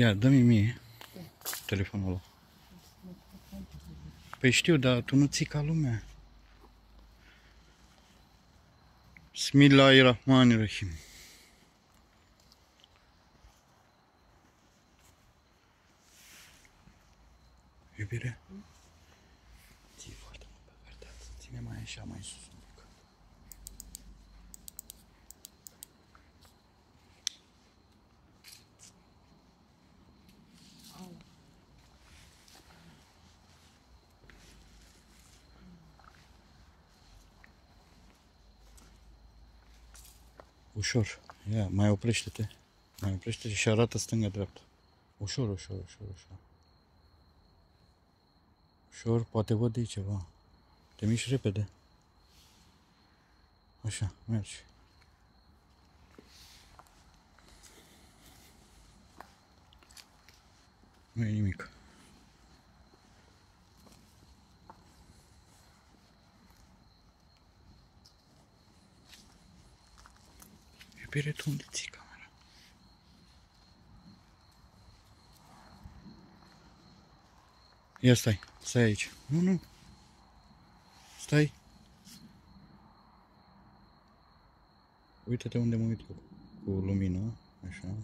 Ia, dă-mi mie telefonul ăla. Păi știu, dar tu nu ții ca lumea. Bismillahirrahmanirrahim. Iubire? Ții foarte mult pe verdeață. Ține mai așa, mai sus un pic. Ușor. Ia, mai oprește-te. Mai oprește-te și arată stânga-dreapta. Ușor, ușor, ușor, ușor. Ușor, poate văd de ceva. Te miști repede. Așa, mergi. Nu e nimic. Iubire, tu unde ții camera? Ia stai, stai aici. Nu, nu. Stai. Uite-te unde mă uit cu, cu lumină, așa.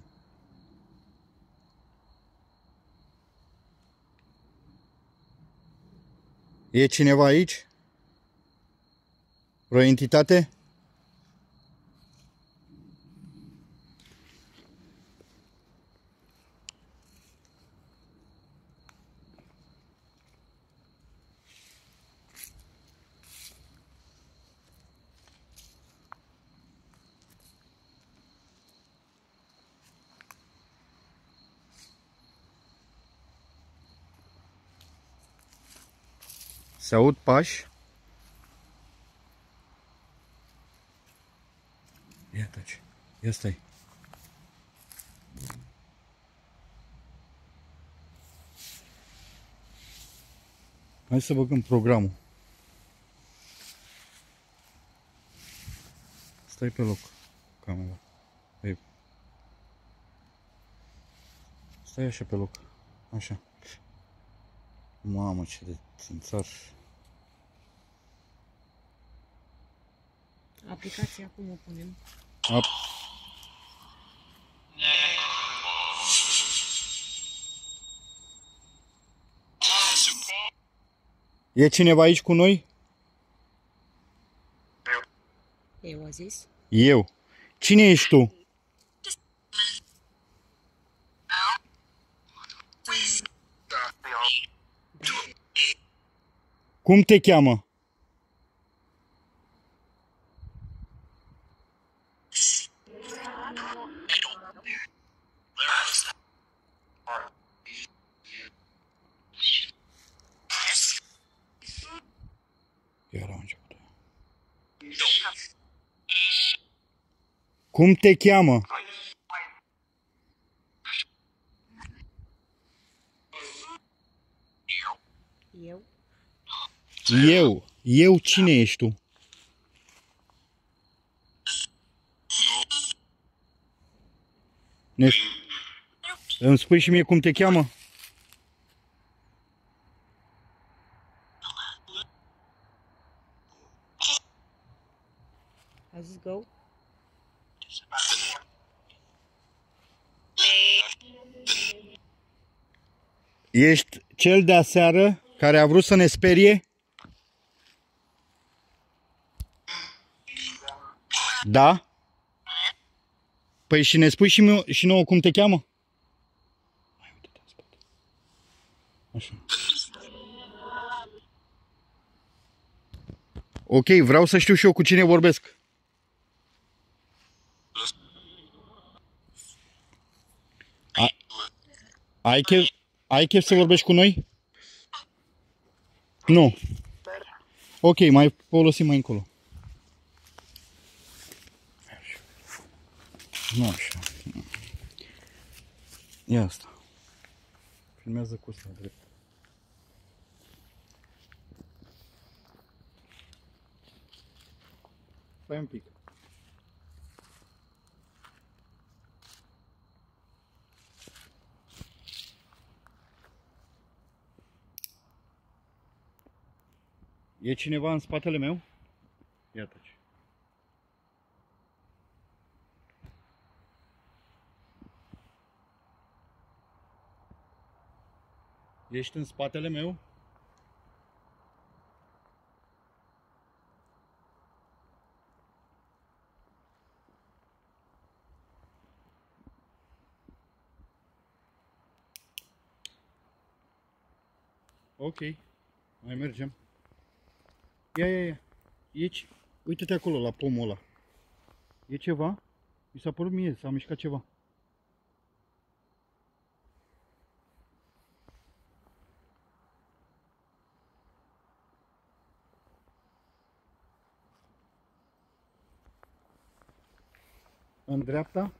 E cineva aici? Vreo entitate? Se aud pași. Ia taci. Ia stai. Hai să băgăm programul. Stai pe loc, camera. Hai. Stai așa pe loc. Așa. Mamă, ce de țânțar. Aplicația cum o punem? Ap E cineva aici cu noi? Eu a zis. Eu. Cine ești tu? Cum te cheamă? Iar au început. Cum te cheamă? Eu? Eu. Eu cine ești tu? Ne... Îmi spui și mie cum te cheamă? A zis go? Ești cel de aseară care a vrut să ne sperie? Da? Păi și ne spui și, mie, și nouă cum te cheamă? Hai, uite-te în spate. Așa. Ok, vreau să știu și eu cu cine vorbesc. A, ai, chef, ai chef să vorbești cu noi? Nu. Ok, mai folosim mai încolo. Nu așa. Ia asta. Filmează cu asta drept. Stai un pic. E cineva în spatele meu? Iată ce. Ești în spatele meu? Ok, mai mergem. Ia, ia, ia. Aici, uite-te acolo la pomul ăla. E ceva? Mi s-a părut mie, s-a mișcat ceva. În dreapta,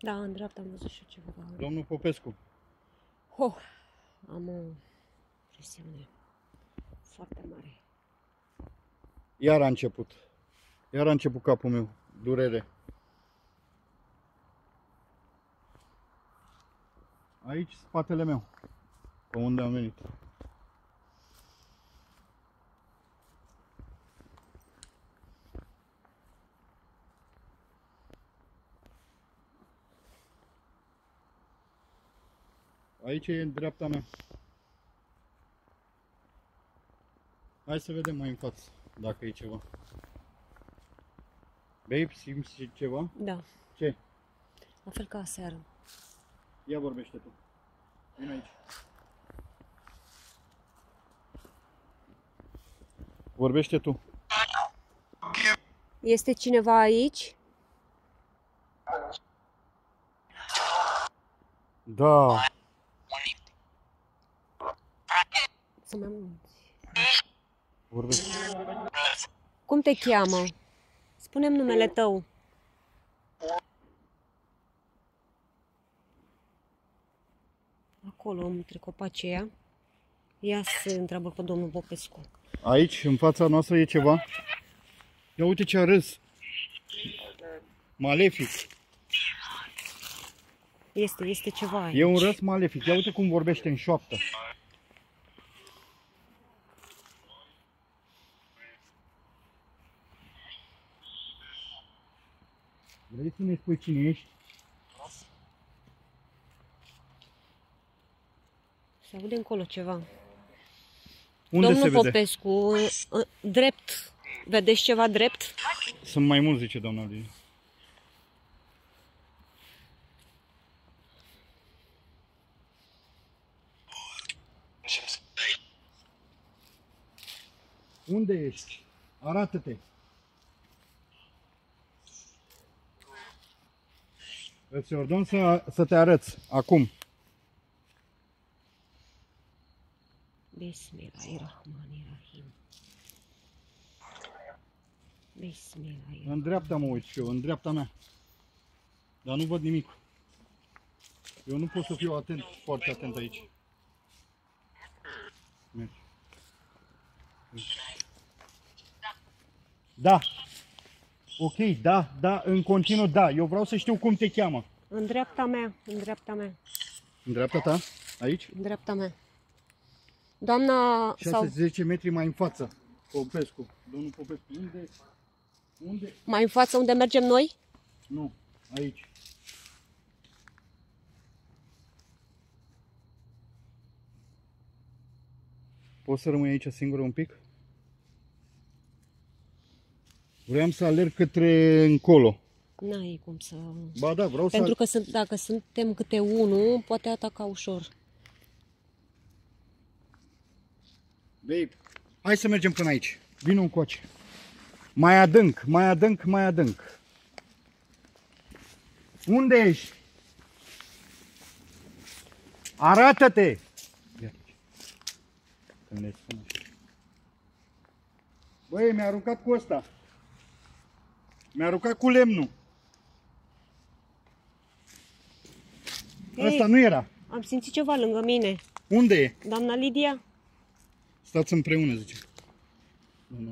Da, în dreapta am văzut și eu ceva. domnul Popescu. Oh, am o presiune foarte mare. Iar a început. Iar a început capul meu. Durere. Aici, spatele meu. Pe unde am venit. Aici e în dreapta mea. Hai să vedem mai în față, dacă e ceva. Babe, simți ceva? Da, Ce? la fel ca aseară. Ia vorbește tu. Vino aici. Vorbește tu. Este cineva aici? Da. Să mai mulți. Vorbește. Cum te cheamă? Spunem numele tău. Acolo, între copacii aia. Ia să întreabă pe domnul Popescu. Aici, în fața noastră, e ceva. Ia uite ce a râs. Malefic. Este, este ceva aici. E un răs malefic. Ia uite cum vorbește în șoaptă. Vrei să ne spui cine ești? Se aude încolo ceva. Unde domnul se vede? Popescu, ă, drept. Vedeți ceva drept? Sunt mai mulți, zice doamna Lidia. Unde ești? Arată-te! Îți ordon să, să te arăți, acum. Bismillahirrahmanirrahim. Bismillahirrahmanirrahim. În dreapta mă uit și eu, în dreapta mea. Dar nu văd nimic. Eu nu pot să fiu atent, foarte atent aici. Mergi. Da. Ok, da, da, în continuu, da. Eu vreau să știu cum te cheamă. În dreapta mea, în dreapta mea, În dreapta ta? Aici? în dreapta mea. Doamna, sau 6-10 metri mai în față. Popescu. Domnul Popescu. Unde? Unde? mai în față unde mergem noi? Nu, aici. Poți să rămâi aici singur un pic? Vreau să alerg către încolo. N-ai cum să... Ba da, vreau Pentru să... că sunt, dacă suntem câte unul, poate ataca ușor. Babe, hai să mergem până aici. Vino încoace. Mai adânc, mai adânc, mai adânc. Unde ești? Arată-te! Iată ce. Când le spun așa. Băi, mi-a aruncat cu ăsta. Mi-a aruncat cu lemnul. Ei. Ăsta nu era. Am simțit ceva lângă mine. Unde e? Doamna Lidia? Stați împreună, zice. Doamna